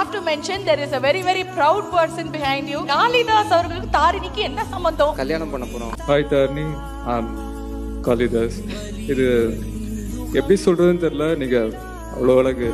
have to mention there is a very very proud person behind you. Kalidas அவர்களுக்கு தாரிணிக்கு என்ன சம்பந்தம்? கல்யாணம் பண்ண போறோம். ஹாய் தார்னி ஆம் காளிதாஸ் இது எப்படி சொல்றதுன்னு தெரியல. நீங்க அவ்வளோ அழகு.